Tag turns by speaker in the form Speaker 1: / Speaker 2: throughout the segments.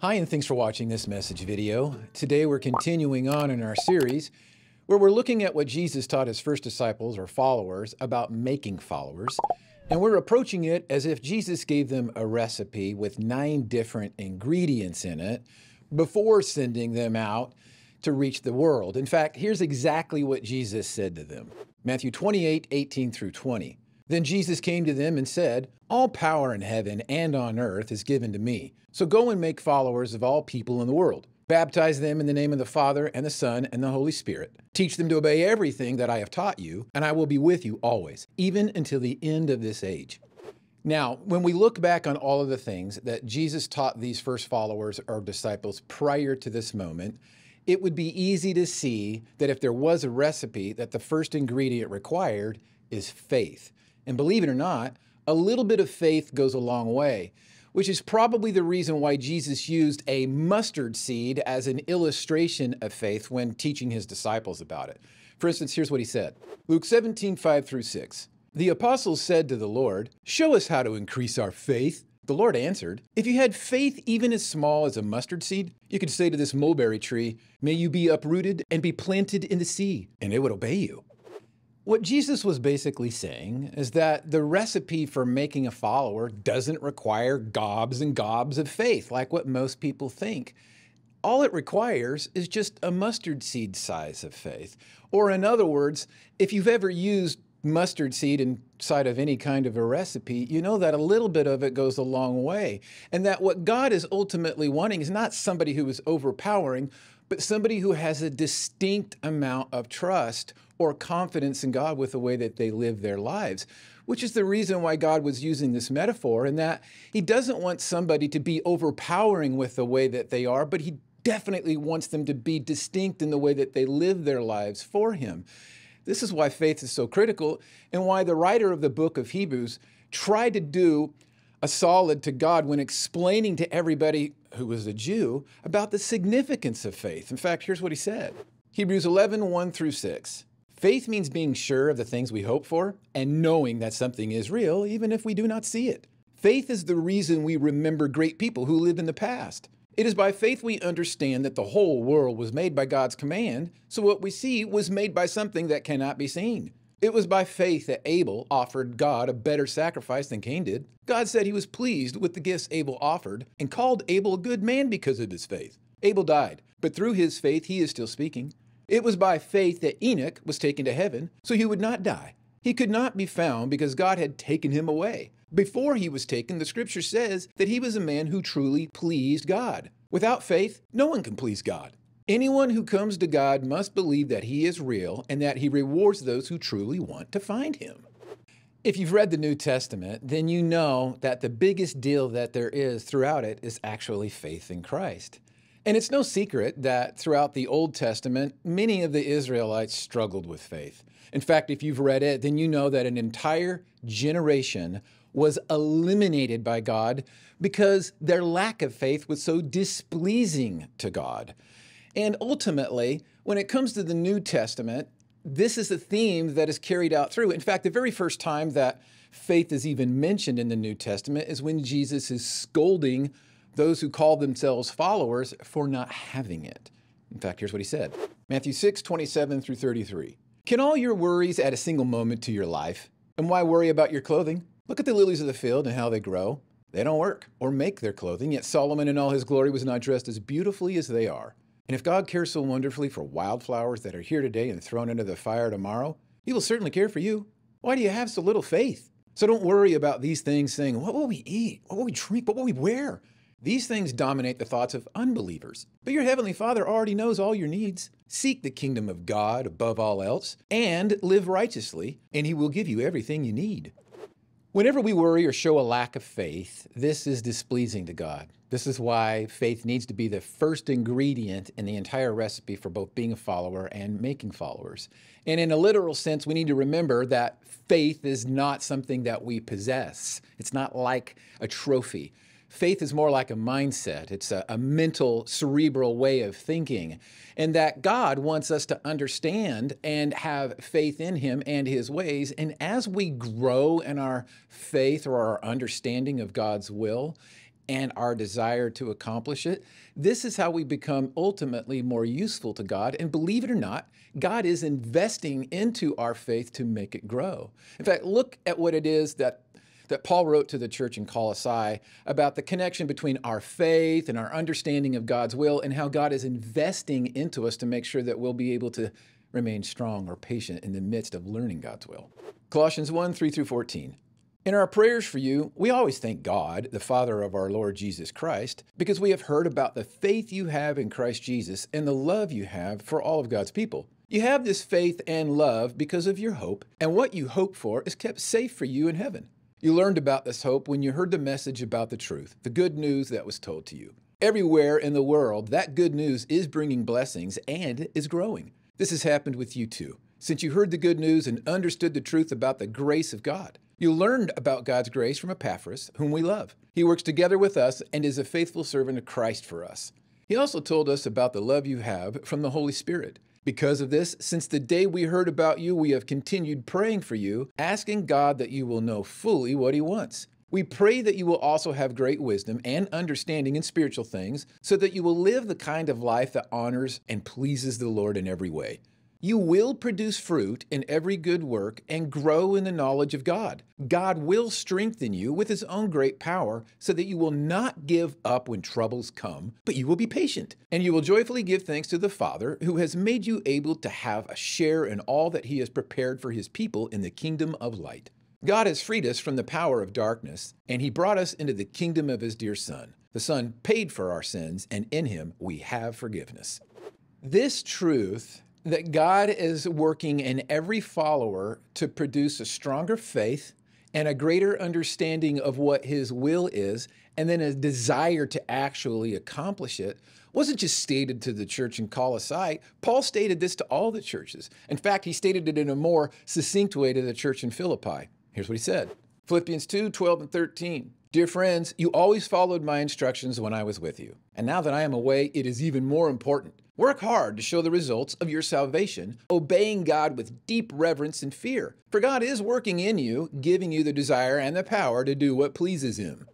Speaker 1: Hi, and thanks for watching this message video. Today we're continuing on in our series where we're looking at what Jesus taught his first disciples or followers about making followers. And we're approaching it as if Jesus gave them a recipe with nine different ingredients in it before sending them out to reach the world. In fact, here's exactly what Jesus said to them Matthew 28 18 through 20. Then Jesus came to them and said, All power in heaven and on earth is given to me. So go and make followers of all people in the world. Baptize them in the name of the Father and the Son and the Holy Spirit. Teach them to obey everything that I have taught you, and I will be with you always, even until the end of this age. Now, when we look back on all of the things that Jesus taught these first followers or disciples prior to this moment, it would be easy to see that if there was a recipe, that the first ingredient required is faith. And believe it or not, a little bit of faith goes a long way, which is probably the reason why Jesus used a mustard seed as an illustration of faith when teaching his disciples about it. For instance, here's what he said Luke 17, 5 through 6. The apostles said to the Lord, Show us how to increase our faith. The Lord answered, If you had faith even as small as a mustard seed, you could say to this mulberry tree, May you be uprooted and be planted in the sea, and it would obey you. What Jesus was basically saying is that the recipe for making a follower doesn't require gobs and gobs of faith, like what most people think. All it requires is just a mustard seed size of faith. Or, in other words, if you've ever used mustard seed inside of any kind of a recipe, you know that a little bit of it goes a long way. And that what God is ultimately wanting is not somebody who is overpowering, but somebody who has a distinct amount of trust or confidence in God with the way that they live their lives, which is the reason why God was using this metaphor, and that He doesn't want somebody to be overpowering with the way that they are, but He definitely wants them to be distinct in the way that they live their lives for Him. This is why faith is so critical, and why the writer of the book of Hebrews tried to do a solid to God when explaining to everybody who was a Jew about the significance of faith. In fact, here's what he said Hebrews 11, 1 through 6. Faith means being sure of the things we hope for and knowing that something is real, even if we do not see it. Faith is the reason we remember great people who lived in the past. It is by faith we understand that the whole world was made by God's command, so what we see was made by something that cannot be seen. It was by faith that Abel offered God a better sacrifice than Cain did. God said he was pleased with the gifts Abel offered and called Abel a good man because of his faith. Abel died, but through his faith he is still speaking. It was by faith that Enoch was taken to heaven, so he would not die. He could not be found because God had taken him away. Before he was taken, the scripture says that he was a man who truly pleased God. Without faith, no one can please God. Anyone who comes to God must believe that he is real and that he rewards those who truly want to find him. If you've read the New Testament, then you know that the biggest deal that there is throughout it is actually faith in Christ. And it's no secret that throughout the Old Testament, many of the Israelites struggled with faith. In fact, if you've read it, then you know that an entire generation was eliminated by God because their lack of faith was so displeasing to God. And ultimately, when it comes to the New Testament, this is a theme that is carried out through. In fact, the very first time that faith is even mentioned in the New Testament is when Jesus is scolding those who call themselves followers for not having it. In fact, here's what he said Matthew 6, 27 through 33. Can all your worries add a single moment to your life? And why worry about your clothing? Look at the lilies of the field and how they grow. They don't work or make their clothing, yet Solomon in all his glory was not dressed as beautifully as they are. And if God cares so wonderfully for wildflowers that are here today and thrown into the fire tomorrow, He will certainly care for you. Why do you have so little faith? So don't worry about these things saying, What will we eat? What will we drink? What will we wear? These things dominate the thoughts of unbelievers. But your Heavenly Father already knows all your needs. Seek the kingdom of God above all else and live righteously, and He will give you everything you need. Whenever we worry or show a lack of faith, this is displeasing to God. This is why faith needs to be the first ingredient in the entire recipe for both being a follower and making followers. And in a literal sense, we need to remember that faith is not something that we possess, it's not like a trophy. Faith is more like a mindset. It's a, a, mental, cerebral way of thinking. And that God wants us to understand and have faith in Him and His ways. And as we grow in our faith or our understanding of God's will, and our desire to accomplish it, this is how we become ultimately more useful to God. And believe it or not, God is investing into our faith to make it grow. In fact, look at what it is that that Paul wrote to the church in Colossae about the connection between our faith and our understanding of God's will and how God is investing into us to make sure that we'll be able to remain strong or patient in the midst of learning God's will. Colossians 1 3 through 14. In our prayers for you, we always thank God, the Father of our Lord Jesus Christ, because we have heard about the faith you have in Christ Jesus and the love you have for all of God's people. You have this faith and love because of your hope, and what you hope for is kept safe for you in heaven. You learned about this hope when you heard the message about the truth, the good news that was told to you. Everywhere in the world, that good news is bringing blessings and is growing. This has happened with you too, since you heard the good news and understood the truth about the grace of God. You learned about God's grace from Epaphras, whom we love. He works together with us and is a faithful servant of Christ for us. He also told us about the love you have from the Holy Spirit. Because of this, since the day we heard about you, we have continued praying for you, asking God that you will know fully what He wants. We pray that you will also have great wisdom and understanding in spiritual things, so that you will live the kind of life that honors and pleases the Lord in every way. You will produce fruit in every good work and grow in the knowledge of God. God will strengthen you with His own great power so that you will not give up when troubles come, but you will be patient. And you will joyfully give thanks to the Father who has made you able to have a share in all that He has prepared for His people in the kingdom of light. God has freed us from the power of darkness, and He brought us into the kingdom of His dear Son. The Son paid for our sins, and in Him we have forgiveness. This truth that God is working in every follower to produce a stronger faith and a greater understanding of what his will is, and then a desire to actually accomplish it, wasn't just stated to the church in Colossae. Paul stated this to all the churches. In fact, he stated it in a more succinct way to the church in Philippi. Here's what he said Philippians 2 12 and 13. Dear friends, you always followed my instructions when I was with you. And now that I am away, it is even more important. Work hard to show the results of your salvation, obeying God with deep reverence and fear. For God is working in you, giving you the desire and the power to do what pleases Him.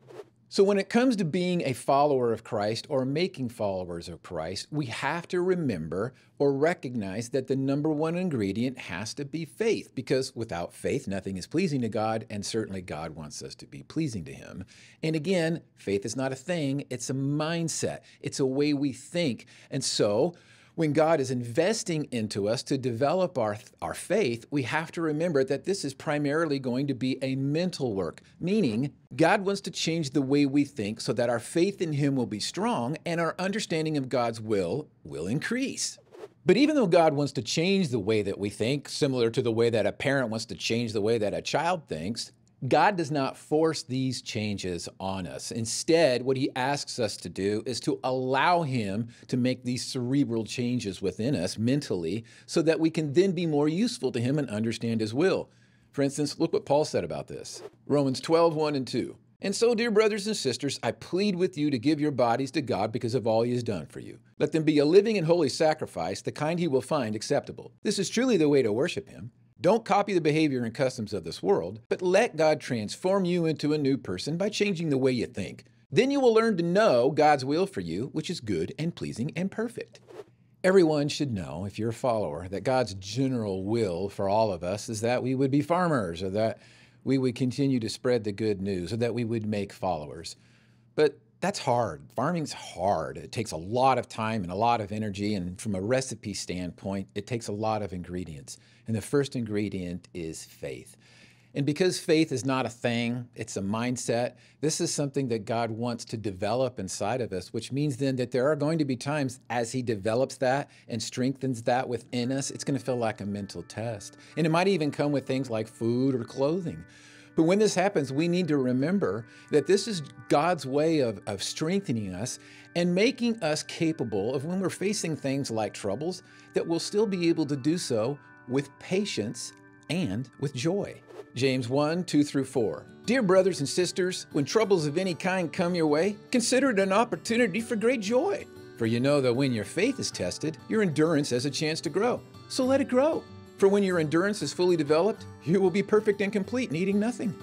Speaker 1: So, when it comes to being a follower of Christ or making followers of Christ, we have to remember or recognize that the number one ingredient has to be faith, because without faith, nothing is pleasing to God, and certainly God wants us to be pleasing to Him. And again, faith is not a thing, it's a mindset, it's a way we think. And so, when God is investing into us to develop our, our faith, we have to remember that this is primarily going to be a mental work, meaning God wants to change the way we think so that our faith in Him will be strong and our understanding of God's will will increase. But even though God wants to change the way that we think, similar to the way that a parent wants to change the way that a child thinks, God does not force these changes on us. Instead, what he asks us to do is to allow him to make these cerebral changes within us mentally so that we can then be more useful to him and understand his will. For instance, look what Paul said about this Romans 12, 1 and 2. And so, dear brothers and sisters, I plead with you to give your bodies to God because of all he has done for you. Let them be a living and holy sacrifice, the kind he will find acceptable. This is truly the way to worship him. Don't copy the behavior and customs of this world, but let God transform you into a new person by changing the way you think. Then you will learn to know God's will for you, which is good and pleasing and perfect. Everyone should know, if you're a follower, that God's general will for all of us is that we would be farmers, or that we would continue to spread the good news, or that we would make followers. But that's hard. Farming's hard. It takes a lot of time and a lot of energy. And from a recipe standpoint, it takes a lot of ingredients. And the first ingredient is faith. And because faith is not a thing, it's a mindset, this is something that God wants to develop inside of us, which means then that there are going to be times as He develops that and strengthens that within us, it's going to feel like a mental test. And it might even come with things like food or clothing. But when this happens, we need to remember that this is God's way of, of strengthening us and making us capable of when we're facing things like troubles, that we'll still be able to do so with patience and with joy. James 1 2 through 4. Dear brothers and sisters, when troubles of any kind come your way, consider it an opportunity for great joy. For you know that when your faith is tested, your endurance has a chance to grow. So let it grow. For when your endurance is fully developed, you will be perfect and complete, needing nothing.